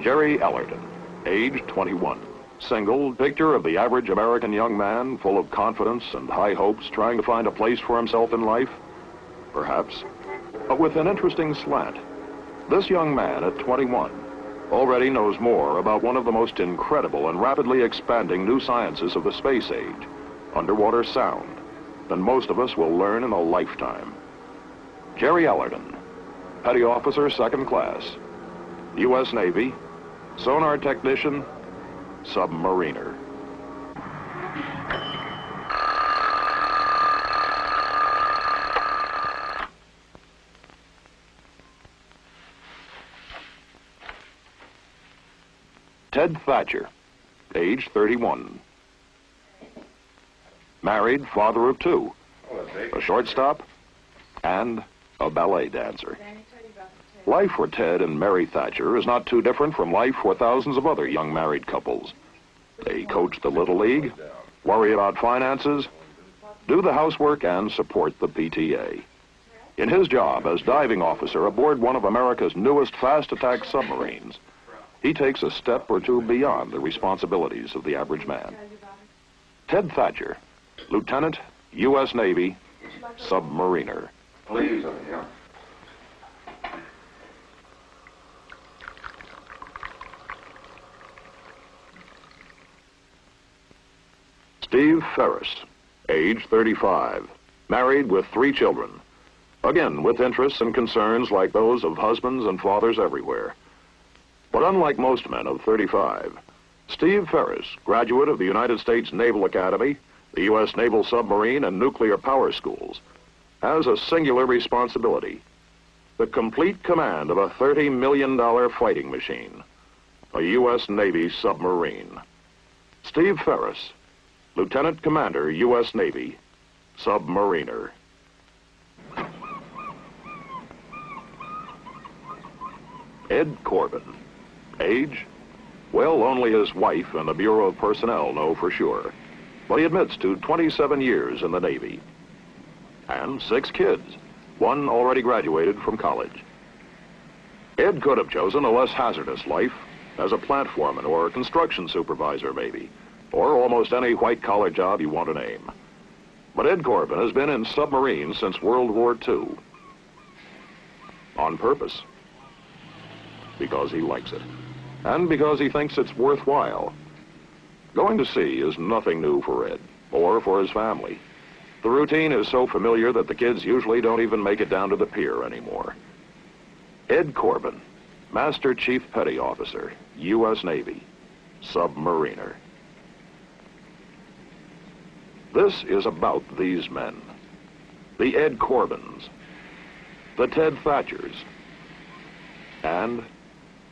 Jerry Ellerton, age 21. Single, picture of the average American young man, full of confidence and high hopes, trying to find a place for himself in life? Perhaps. But with an interesting slant. This young man at 21 already knows more about one of the most incredible and rapidly expanding new sciences of the space age, underwater sound, than most of us will learn in a lifetime. Jerry Ellerton, Petty Officer, Second Class, U.S. Navy, sonar technician, submariner. Ted Thatcher, age 31. Married, father of two, a shortstop, and a ballet dancer. Life for Ted and Mary Thatcher is not too different from life for thousands of other young married couples. They coach the Little League, worry about finances, do the housework, and support the PTA. In his job as diving officer aboard one of America's newest fast attack submarines, he takes a step or two beyond the responsibilities of the average man. Ted Thatcher, Lieutenant, U.S. Navy, submariner. Please. Steve Ferris, age 35, married with three children. Again, with interests and concerns like those of husbands and fathers everywhere. But unlike most men of 35, Steve Ferris, graduate of the United States Naval Academy, the U.S. Naval Submarine and Nuclear Power Schools, has a singular responsibility. The complete command of a $30 million fighting machine, a U.S. Navy submarine. Steve Ferris, Lieutenant Commander, U.S. Navy, submariner. Ed Corbin. Age? Well, only his wife and the Bureau of Personnel know for sure. But he admits to 27 years in the Navy. And six kids, one already graduated from college. Ed could have chosen a less hazardous life as a plant foreman or construction supervisor, maybe, or almost any white-collar job you want to name. But Ed Corbin has been in submarines since World War II. On purpose. Because he likes it. And because he thinks it's worthwhile. Going to sea is nothing new for Ed, or for his family. The routine is so familiar that the kids usually don't even make it down to the pier anymore. Ed Corbin, Master Chief Petty Officer, U.S. Navy, submariner. This is about these men. The Ed Corbins, the Ted Thatchers, and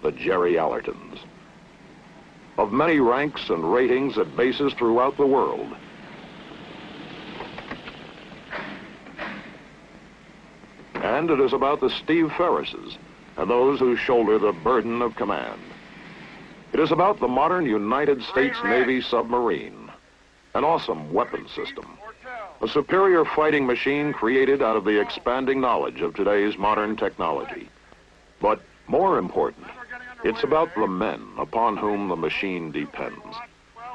the Jerry Ellertons. Of many ranks and ratings at bases throughout the world. And it is about the Steve Ferrises and those who shoulder the burden of command. It is about the modern United States Navy submarine, an awesome weapon system, a superior fighting machine created out of the expanding knowledge of today's modern technology. But more important, it's about the men upon whom the machine depends.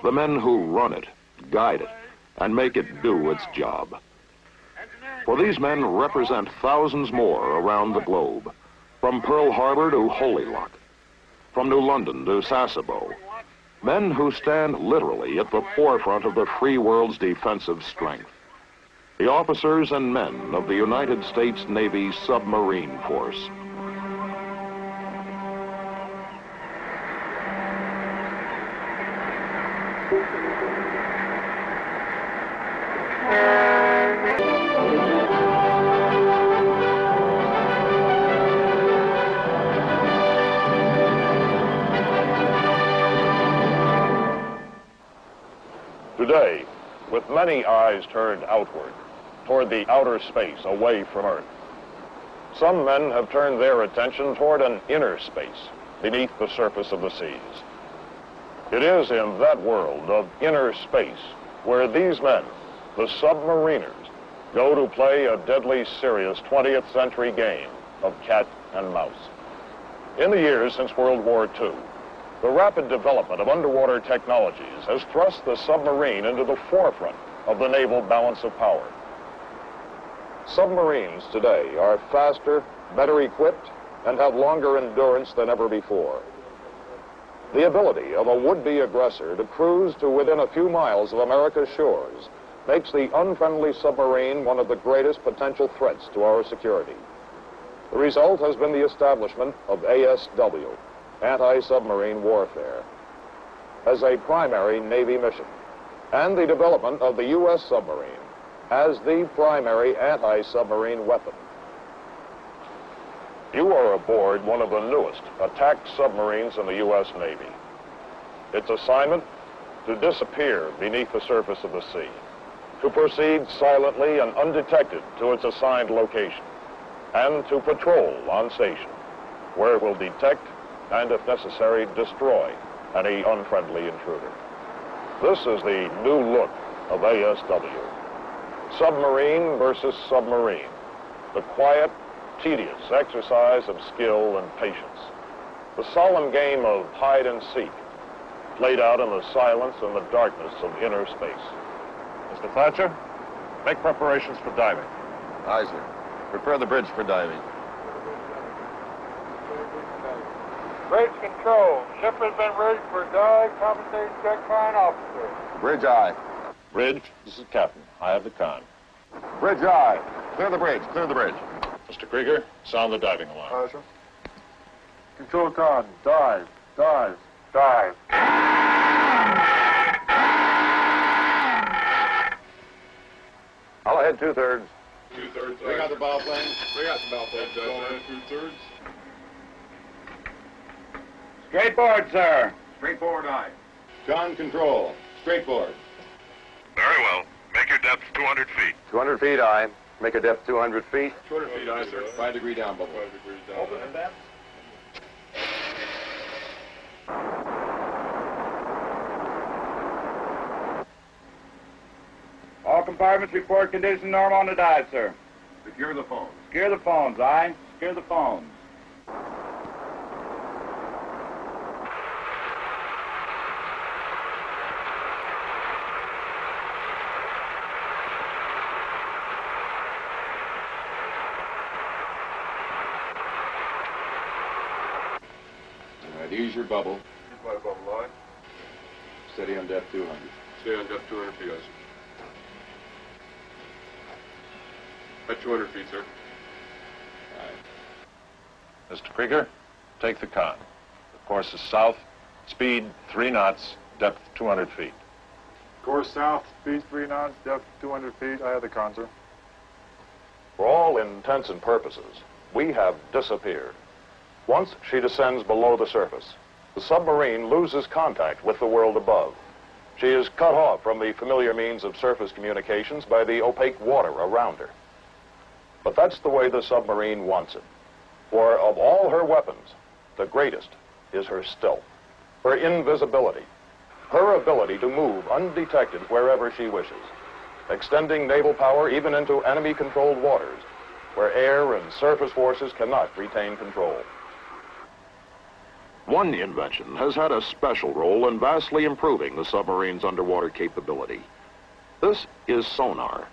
The men who run it, guide it, and make it do its job. For these men represent thousands more around the globe, from Pearl Harbor to Holy Loch, from New London to Sasebo. Men who stand literally at the forefront of the free world's defensive strength. The officers and men of the United States Navy Submarine Force. Turned outward, toward the outer space away from Earth, some men have turned their attention toward an inner space beneath the surface of the seas. It is in that world of inner space where these men, the submariners, go to play a deadly serious 20th century game of cat and mouse. In the years since World War II, the rapid development of underwater technologies has thrust the submarine into the forefront of the naval balance of power. Submarines today are faster, better equipped, and have longer endurance than ever before. The ability of a would-be aggressor to cruise to within a few miles of America's shores makes the unfriendly submarine one of the greatest potential threats to our security. The result has been the establishment of ASW, Anti-Submarine Warfare, as a primary Navy mission, and the development of the U.S. submarine as the primary anti-submarine weapon. You are aboard one of the newest attack submarines in the U.S. Navy. Its assignment, to disappear beneath the surface of the sea, to proceed silently and undetected to its assigned location, and to patrol on station, where it will detect and, if necessary, destroy any unfriendly intruder. This is the new look of ASW. Submarine versus submarine. The quiet, tedious exercise of skill and patience. The solemn game of hide and seek, played out in the silence and the darkness of inner space. Mr. Thatcher, make preparations for diving. Aye, sir. Prepare the bridge for diving. Bridge control. Ship has been rigged for dive. Compensate check fine officer. Bridge aye. Bridge, this is Captain. I have the con. Bridge aye. Clear the bridge. Clear the bridge. Mr. Krieger, sound the diving alarm. Aye, sir. Control con. Dive. Dive. Dive. I'll ahead two-thirds. Two-thirds. Bring out the bow plane. Bring out the bow plane, Judge. Going sir. Two-thirds. Straight board, sir. Straight forward aye. John control. Straight forward. Very well. Make your depth 200 feet. 200 feet aye. Make a depth 200 feet. 200 feet, aye, sir. Five degree down bubble. Five degrees down. All compartments report condition normal on the dive, sir. Secure the phones. Secure the phones, aye. Secure the phones. Your bubble. Keep my bubble line. Steady on depth 200. Stay on depth 200 feet, aye, sir. At 200 feet, sir. Aye. Mr. Krieger, take the con. The course is south, speed 3 knots, depth 200 feet. Course south, speed 3 knots, depth 200 feet. I have the con, sir. For all intents and purposes, we have disappeared. Once she descends below the surface, the submarine loses contact with the world above. She is cut off from the familiar means of surface communications by the opaque water around her. But that's the way the submarine wants it. For of all her weapons, the greatest is her stealth, her invisibility, her ability to move undetected wherever she wishes, extending naval power even into enemy-controlled waters, where air and surface forces cannot retain control. One invention has had a special role in vastly improving the submarine's underwater capability. This is sonar,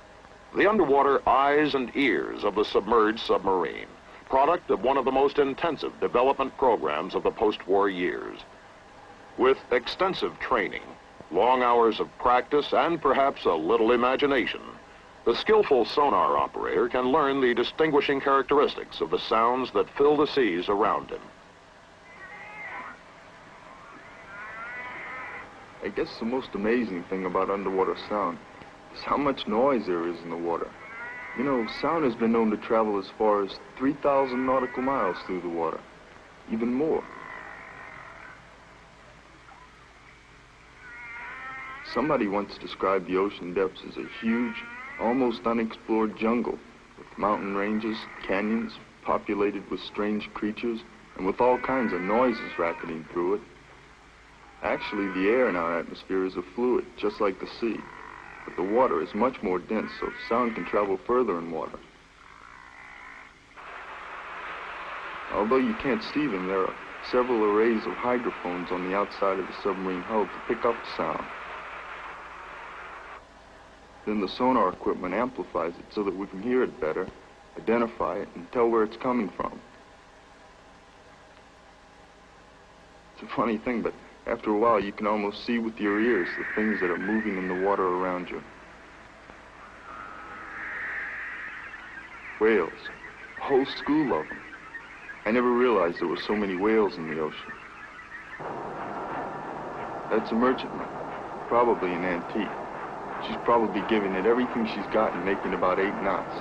the underwater eyes and ears of the submerged submarine, product of one of the most intensive development programs of the post-war years. With extensive training, long hours of practice, and perhaps a little imagination, the skillful sonar operator can learn the distinguishing characteristics of the sounds that fill the seas around him. I guess the most amazing thing about underwater sound is how much noise there is in the water. You know, sound has been known to travel as far as 3,000 nautical miles through the water, even more. Somebody once described the ocean depths as a huge, almost unexplored jungle with mountain ranges, canyons, populated with strange creatures, and with all kinds of noises racketing through it. Actually, the air in our atmosphere is a fluid, just like the sea. but the water is much more dense, so sound can travel further in water. Although you can't see them, there are several arrays of hydrophones on the outside of the submarine hull to pick up sound. Then the sonar equipment amplifies it so that we can hear it better, identify it, and tell where it's coming from. It's a funny thing, but after a while you can almost see with your ears the things that are moving in the water around you. Whales. A whole school of them. I never realized there were so many whales in the ocean. That's a merchantman, probably an antique. She's probably giving it everything she's got and making about eight knots.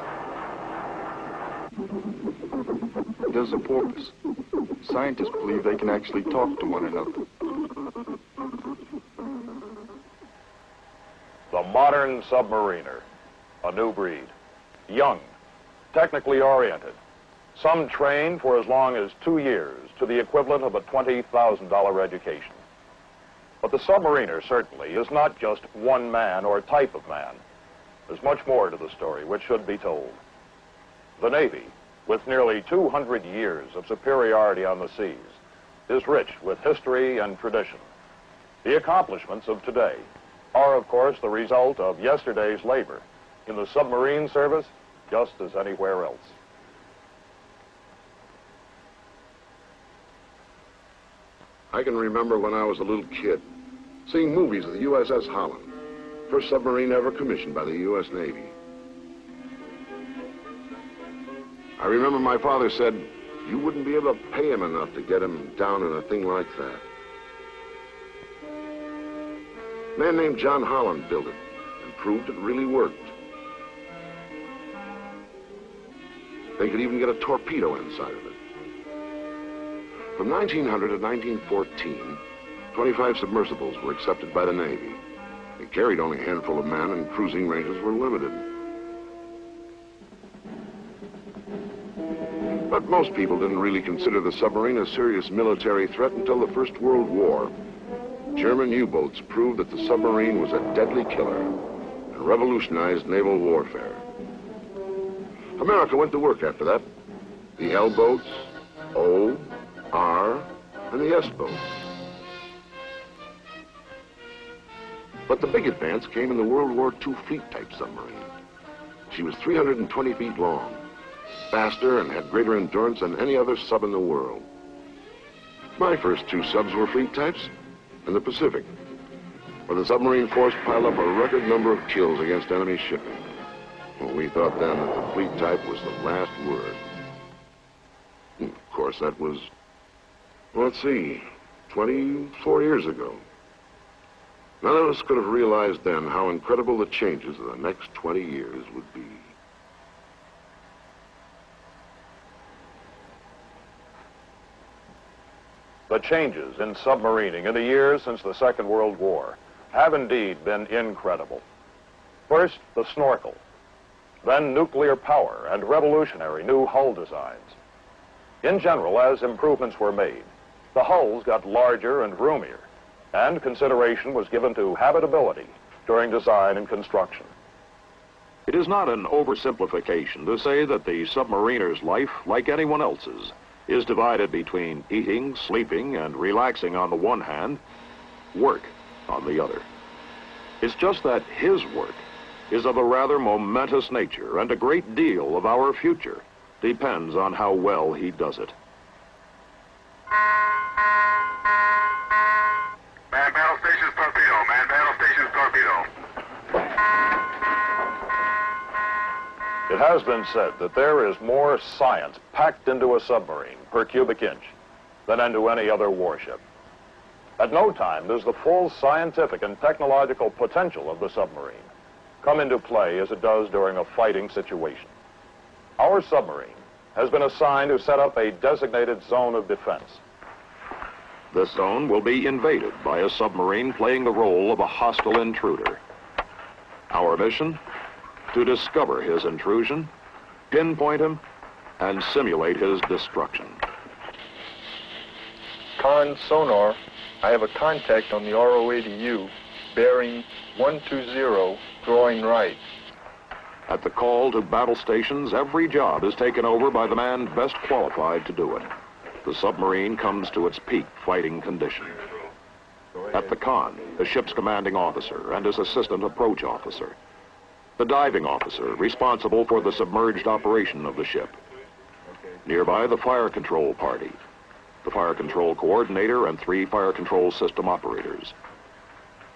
There's a porpoise. Scientists believe they can actually talk to one another. The modern submariner, a new breed. Young, technically oriented. Some trained for as long as two years to the equivalent of a $20,000 education. But the submariner certainly is not just one man or type of man. There's much more to the story which should be told. The Navy, with nearly 200 years of superiority on the seas, is rich with history and tradition. The accomplishments of today are, of course, the result of yesterday's labor in the submarine service just as anywhere else. I can remember when I was a little kid, seeing movies of the USS Holland, first submarine ever commissioned by the U.S. Navy. I remember my father said, you wouldn't be able to pay him enough to get him down in a thing like that. A man named John Holland built it and proved it really worked. They could even get a torpedo inside of it. From 1900 to 1914, 25 submersibles were accepted by the Navy. They carried only a handful of men and cruising ranges were limited. Most people didn't really consider the submarine a serious military threat until the First World War. German U-boats proved that the submarine was a deadly killer and revolutionized naval warfare. America went to work after that. The L boats, O, R, and the S boats. But the big advance came in the World War II fleet-type submarine. She was 320 feet long, faster and had greater endurance than any other sub in the world. My first two subs were fleet types in the Pacific, where the submarine force piled up a record number of kills against enemy shipping. Well, we thought then that the fleet type was the last word. And of course, that was, let's see, 24 years ago. None of us could have realized then how incredible the changes of the next 20 years would be. The changes in submarining in the years since the Second World War have indeed been incredible. First, the snorkel, then nuclear power and revolutionary new hull designs. In general, as improvements were made, the hulls got larger and roomier, and consideration was given to habitability during design and construction. It is not an oversimplification to say that the submariner's life, like anyone else's, is divided between eating, sleeping, and relaxing on the one hand, work on the other. It's just that his work is of a rather momentous nature, and a great deal of our future depends on how well he does it. Man battle station's torpedo. Man battle station's torpedo. It has been said that there is more science packed into a submarine per cubic inch than into any other warship. At no time does the full scientific and technological potential of the submarine come into play as it does during a fighting situation. Our submarine has been assigned to set up a designated zone of defense. This zone will be invaded by a submarine playing the role of a hostile intruder. Our mission? To discover his intrusion, pinpoint him, and simulate his destruction. Con sonar, I have a contact on the ROA to you. bearing 120, drawing right. At the call to battle stations, every job is taken over by the man best qualified to do it. The submarine comes to its peak fighting condition. At the con, the ship's commanding officer and his assistant approach officer. The diving officer, responsible for the submerged operation of the ship. Nearby, the fire control party, the fire control coordinator and three fire control system operators.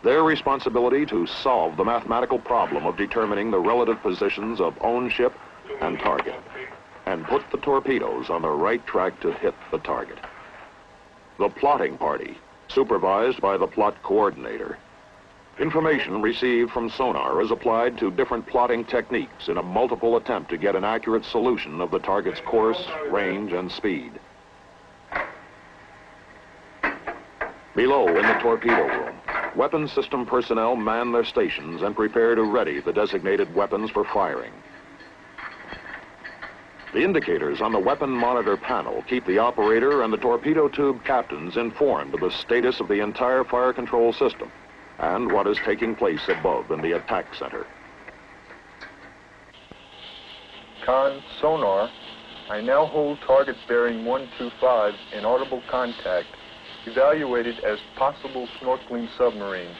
Their responsibility to solve the mathematical problem of determining the relative positions of own ship and target, and put the torpedoes on the right track to hit the target. The plotting party, supervised by the plot coordinator. Information received from sonar is applied to different plotting techniques in a multiple attempt to get an accurate solution of the target's course, range, and speed. Below in the torpedo room, weapons system personnel man their stations and prepare to ready the designated weapons for firing. The indicators on the weapon monitor panel keep the operator and the torpedo tube captains informed of the status of the entire fire control system and what is taking place above in the attack center. Con sonar, I now hold target bearing 125 in audible contact, evaluated as possible snorkeling submarine,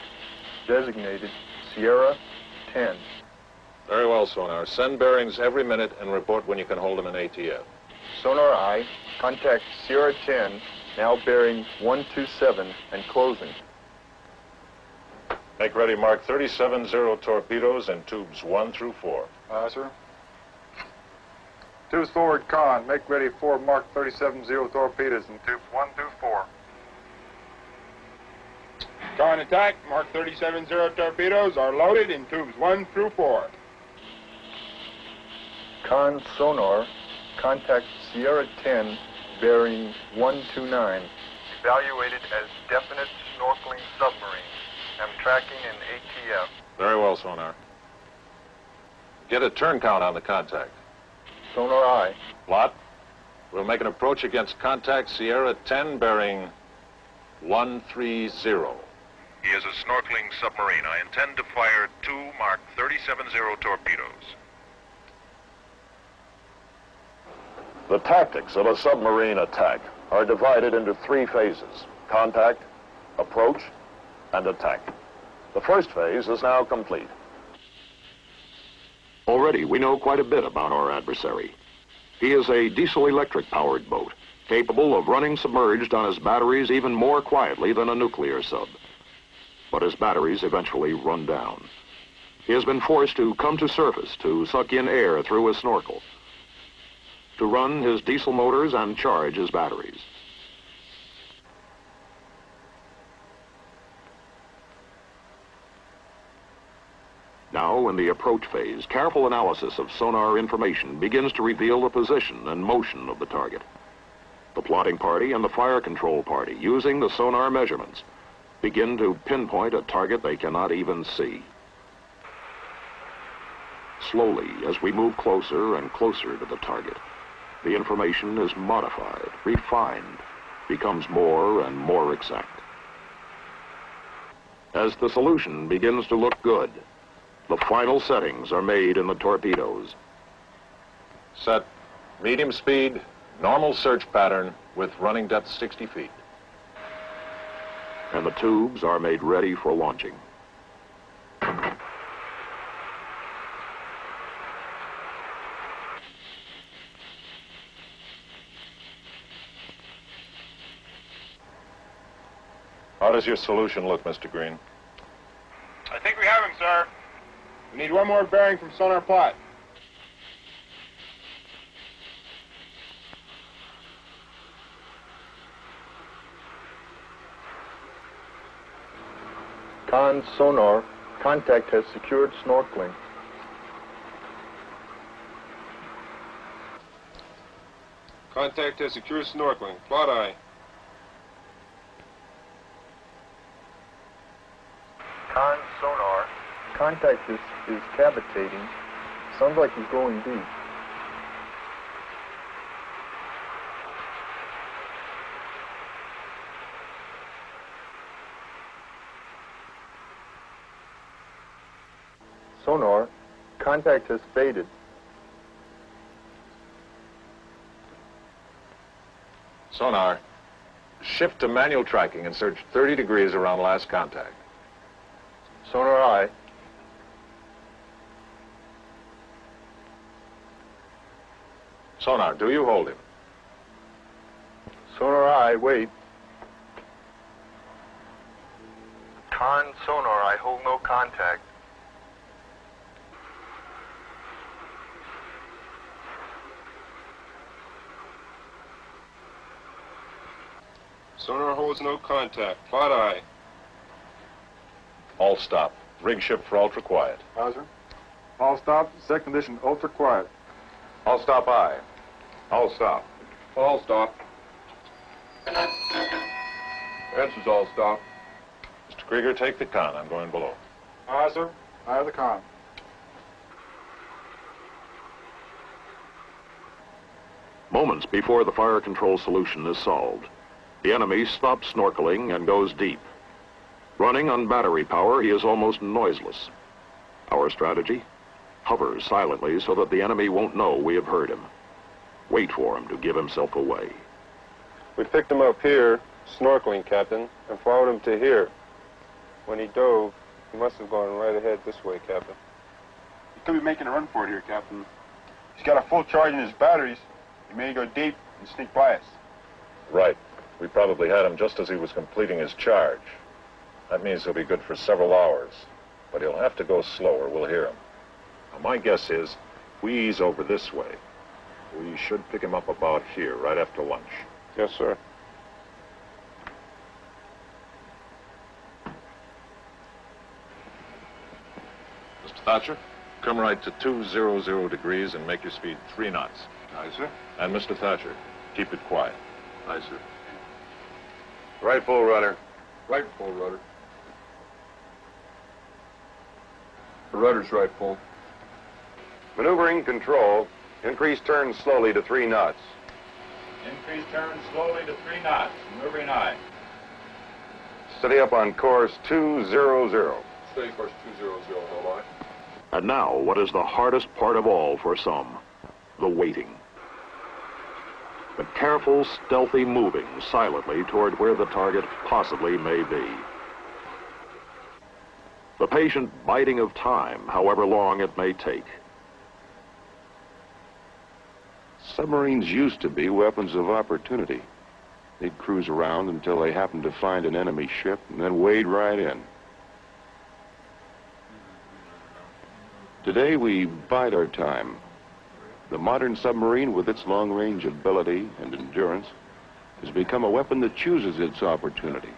designated Sierra 10. Very well, Sonar. Send bearings every minute and report when you can hold them in ATF. Sonar aye, contact Sierra 10, now bearing 127 and closing. Make ready Mark 370 torpedoes in tubes 1 through 4. Aye, sir. Tubes forward, con. Make ready for Mark 370 torpedoes in tubes 1 through 4. Con attack, Mark 370 torpedoes are loaded in tubes 1 through 4. Con sonar, contact Sierra 10, bearing 129. Evaluated as definite snorkeling submarine. Am tracking in ATF. Very well, Sonar. Get a turn count on the contact. Sonar aye. Plot. We'll make an approach against contact Sierra 10 bearing 130. He is a snorkeling submarine. I intend to fire two Mark 370 torpedoes. The tactics of a submarine attack are divided into three phases contact, approach, and attack. The first phase is now complete. Already, we know quite a bit about our adversary. He is a diesel electric powered boat, capable of running submerged on his batteries even more quietly than a nuclear sub. But his batteries eventually run down. He has been forced to come to surface to suck in air through his snorkel, to run his diesel motors and charge his batteries. Now, in the approach phase, careful analysis of sonar information begins to reveal the position and motion of the target. The plotting party and the fire control party, using the sonar measurements, begin to pinpoint a target they cannot even see. Slowly, as we move closer and closer to the target, the information is modified, refined, becomes more and more exact. As the solution begins to look good, the final settings are made in the torpedoes. Set medium speed, normal search pattern with running depth 60 feet. and the tubes are made ready for launching. How does your solution look, Mr. Green? I think we have him, sir. We need one more bearing from sonar plot. Con sonar, contact has secured snorkeling. Contact has secured snorkeling. Plot aye. Con sonar, contact is, is cavitating. Sounds like he's going deep. Sonar, contact has faded. Sonar, shift to manual tracking and search 30 degrees around last contact. Sonar aye, Sonar, do you hold him? Sonar aye, wait. Con sonar, I hold no contact. Sonar holds no contact. Plot aye. All stop. Rig ship for ultra quiet. Roger. All stop. Set condition ultra quiet. All stop aye. All stop. All stop. Answers all stop. Mr. Krieger, take the con. I'm going below. Aye, sir. I have the con. Moments before the fire control solution is solved, the enemy stops snorkeling and goes deep. Running on battery power, he is almost noiseless. Our strategy? Hover silently so that the enemy won't know we have heard him. Wait for him to give himself away. We picked him up here, snorkeling, Captain, and followed him to here. When he dove, he must have gone right ahead this way, Captain. He could be making a run for it here, Captain. He's got a full charge in his batteries. He may go deep and sneak by us. Right. We probably had him just as he was completing his charge. That means he'll be good for several hours. But he'll have to go slow or we'll hear him. Now, my guess is we ease over this way. We should pick him up about here, right after lunch. Yes, sir. Mr. Thatcher, come right to 200 degrees and make your speed three knots. Aye, sir. And Mr. Thatcher, keep it quiet. Aye, sir. Right full rudder. Right full rudder. The rudder's right full. Maneuvering control. Increase turn slowly to three knots. Increase turn slowly to three knots. Maneuvering aye. Steady up on course 200. Steady course 200, hold on. And now, what is the hardest part of all for some? The waiting. The careful, stealthy moving silently toward where the target possibly may be. The patient biding of time, however long it may take. Submarines used to be weapons of opportunity. They'd cruise around until they happened to find an enemy ship and then wade right in. Today we bide our time. The modern submarine, with its long-range ability and endurance, has become a weapon that chooses its opportunity.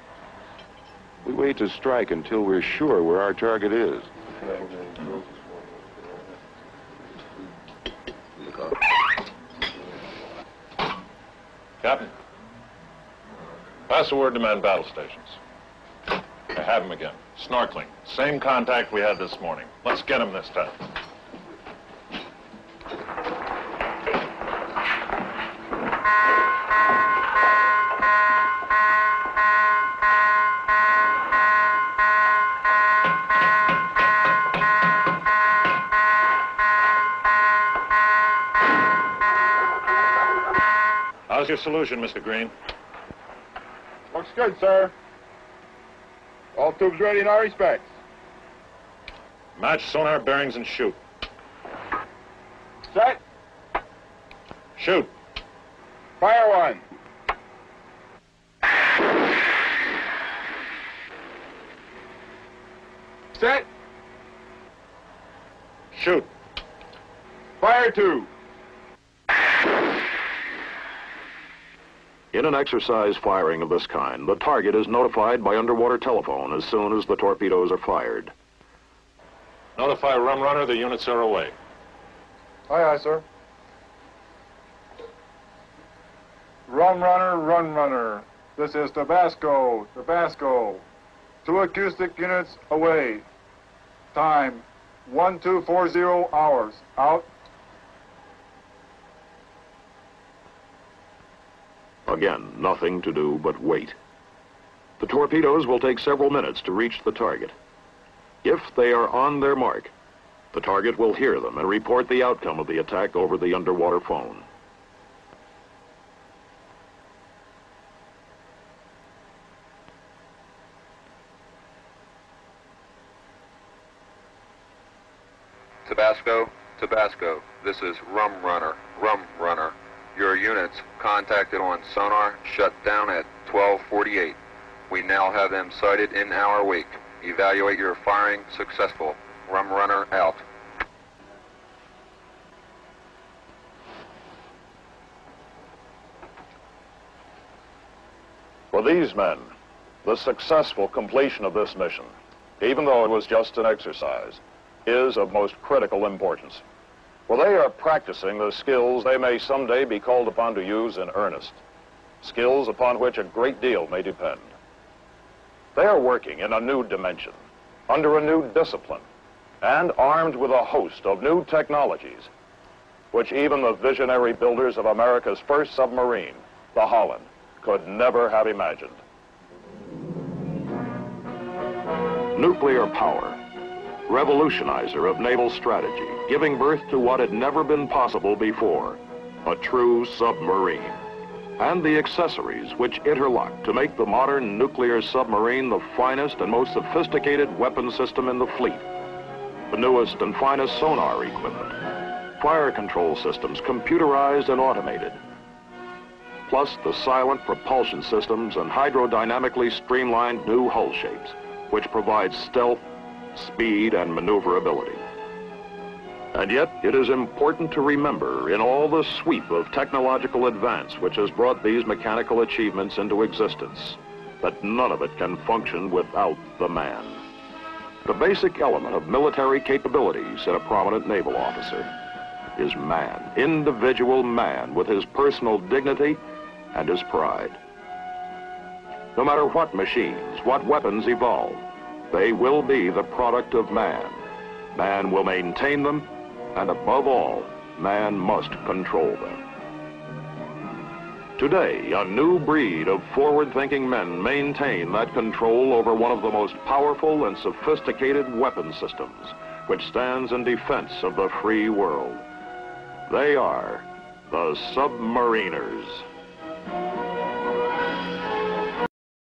We wait to strike until we're sure where our target is. Captain, pass the word to man battle stations. I have him again. Snorkeling. Same contact we had this morning. Let's get him this time. Your solution, Mr. Green? Looks good, sir. All tubes ready in our respects. Match sonar bearings and shoot. Set. Shoot. Fire one. Set. Shoot. Fire two. In an exercise firing of this kind, the target is notified by underwater telephone as soon as the torpedoes are fired. Notify Rum Runner the units are away. Aye, aye, sir. Rum Runner, Rum Runner. This is Tabasco, Tabasco. Two acoustic units away. Time, 1240 hours. Out. Again, nothing to do but wait. The torpedoes will take several minutes to reach the target. If they are on their mark, The target will hear them and report the outcome of the attack over the underwater phone. Tabasco, Tabasco, this is Rum Runner, Rum Runner. Your units contacted on sonar shut down at 1248. We now have them sighted in our wake. Evaluate your firing successful. Rum Runner out. For these men, the successful completion of this mission, even though it was just an exercise, is of most critical importance. For they are practicing the skills they may someday be called upon to use in earnest, skills upon which a great deal may depend. They are working in a new dimension, under a new discipline, and armed with a host of new technologies, which even the visionary builders of America's first submarine, the Holland, could never have imagined. Nuclear power, revolutionizer of naval strategy, giving birth to what had never been possible before, a true submarine. And the accessories which interlock to make the modern nuclear submarine the finest and most sophisticated weapon system in the fleet. The newest and finest sonar equipment, fire control systems computerized and automated, plus the silent propulsion systems and hydrodynamically streamlined new hull shapes, which provide stealth, speed, and maneuverability. And yet, it is important to remember in all the sweep of technological advance which has brought these mechanical achievements into existence, that none of it can function without the man. The basic element of military capabilities in a prominent naval officer is man, individual man with his personal dignity and his pride. No matter what machines, what weapons evolve, they will be the product of man. Man will maintain them and above all, man must control them. Today, a new breed of forward-thinking men maintain that control over one of the most powerful and sophisticated weapon systems, which stands in defense of the free world. They are the submariners.